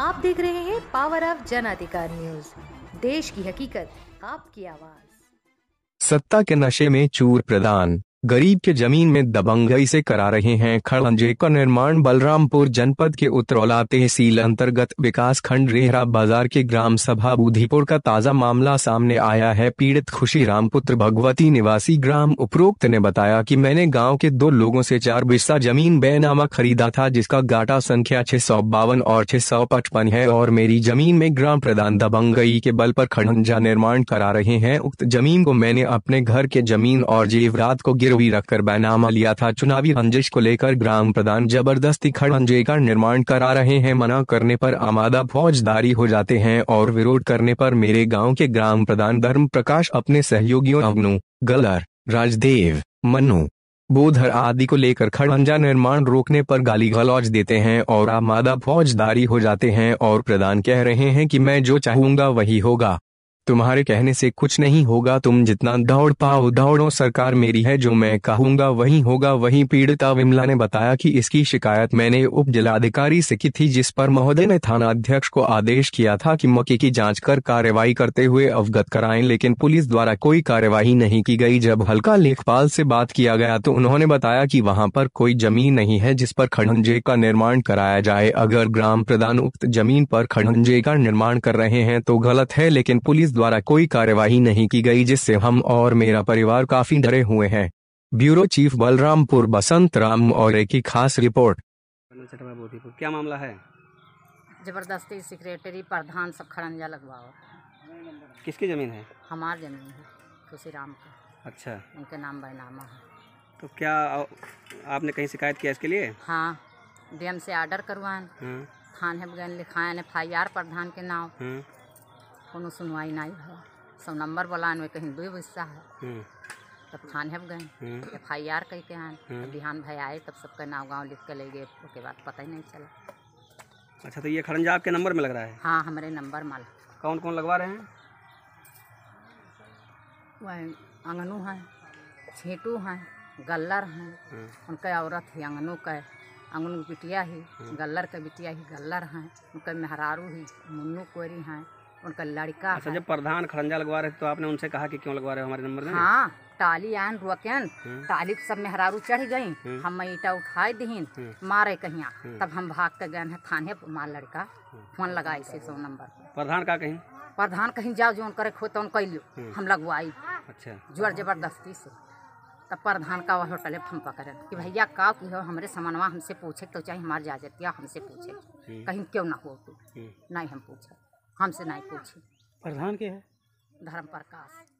आप देख रहे हैं पावर ऑफ़ जन अधिकार न्यूज़। देश की हकीकत, आपकी आवाज़। सत्ता के नशे में चूर प्रदान गरीब के ज़मीन में दबंगई से करा रहे हैं खड़ंजे का निर्माण बलरामपुर जनपद के उतरौला तहसील अंतर्गत विकास खंड रेहरा बाज़ार के ग्राम सभा बुधीपुर का ताज़ा मामला सामने आया है। पीड़ित खुशी राम पुत्र भगवती निवासी ग्राम उपरोक्त ने बताया कि मैंने गाँव के दो लोगों से चार बिस्सा ज़मीन बेनामा खरीदा था, जिसका गाटा संख्या छह सौ बावन और छह सौ पचपन है और मेरी ज़मीन में ग्राम प्रधान दबंगई के बल पर खड़ंजा निर्माण करा रहे हैं। उक्त ज़मीन को मैंने अपने घर के ज़मीन और जेवरात को गिर गिरवी रखकर बैनामा लिया था। चुनावी रंजिश को लेकर ग्राम प्रधान ज़बरदस्ती खड़ंजे का निर्माण करा रहे हैं। मना करने पर आमादा फौजदारी हो जाते हैं और विरोध करने पर मेरे गाँव के ग्राम प्रधान धर्म प्रकाश अपने सहयोगियों अवनु गलर, राजदेव मनु बोधर आदि को लेकर खड़ंजा निर्माण रोकने पर गाली गलौज देते हैं और आमादा फौजदारी हो जाते हैं और प्रधान कह रहे हैं कि मैं जो चाहूँगा वही होगा। तुम्हारे कहने से कुछ नहीं होगा, तुम जितना दौड़ पाओ, दौड़ो सरकार मेरी है, जो मैं कहूँगा, वही होगा, वही पीड़िता विमला ने बताया कि इसकी शिकायत मैंने उप जिलाधिकारी से की थी, जिस पर महोदय ने थाना अध्यक्ष को आदेश किया था कि मौके की जाँच कर कार्यवाही करते हुए अवगत कराएँ, लेकिन पुलिस द्वारा कोई कार्यवाही नहीं की गई। जब हल्का लेखपाल से बात किया गया तो उन्होंने बताया कि वहाँ पर कोई ज़मीन नहीं है, जिस पर खड़ंजे का निर्माण कराया जाए। अगर ग्राम प्रधान उक्त ज़मीन पर खड़ंजे का निर्माण कर रहे हैं तो गलत है, लेकिन पुलिस द्वारा कोई कार्यवाही नहीं की गई जिससे हम और मेरा परिवार काफ़ी डरे हुए हैं। ब्यूरो चीफ बलरामपुर बसंत राम और एक खास रिपोर्ट। क्या मामला है? ज़बरदस्ती सेक्रेटरी प्रधान सब खड़ंजा लगवाओ। किसकी ज़मीन है? हमार ज़मीन है खुशी राम का। अच्छा। उनके नाम बैनामा है। तो क्या आपने कहीं शिकायत किया इसके लिए? हाँ डीएम से ऑर्डर करवाएँ। हाँ। थाने बगैन लिखाएँ एफ़ आई आर प्रधान के नाम। हाँ। कोनो सुनवाई नहीं है। सब नंबर बोलान में कहीं दो हिस्सा है हाँ तब थाने अब गए। हाँ एफ़ आई आर कह के आए हम्म। तब बिहान भाई आए तब सबका नाव गाँव लिख के ले गए। उसके बाद पता ही नहीं चला। अच्छा तो ये खड़ंजा आपके नंबर में लग रहा है? हाँ हमारे नंबर माल कौन कौन लगवा रहे हैं? वह अंगनू हैं छेटू हैं गल्लर हैं। उनके औरत ही अंगनू का अंगनू बिटिया ही गल्लर का बिटिया ही गल्लर हैं। उनका मेहरारू ही मुन्नू कोरी हैं। उनका लड़का अच्छा जब प्रधान खड़ंजा लगवा रहे तो आपने उनसे कहा कि क्यों लगवा रहे हो हमारे नंबर में? हाँ टाली आन रुकन हम्म। टाली पे सब मेहरारू चढ़ गई। हम्म। हम ईटा उठाए दीन हम्म। मारे कहिया हम्म। तब हम भाग के गए हैं थाने मार लड़का। फ़ोन लगाई से सौ नंबर। प्रधान का कहीं? प्रधान कहीं जाओ जो करे खो तो कैलो हम्म। हम लगवाई। अच्छा। ज़ोर ज़बरदस्ती से। तब प्रधान का वह होटल फ़ोन पकड़े। कि भैया का की हो हमरे सामानवा हमसे पूछे तो चाहे हमार जाजतिया हमसे पूछे। हम्म। कहीं क्यों ना हो तू? हम्म। नहीं हम पूछे हमसे नहीं पूछे। प्रधान के है? धर्म प्रकाश।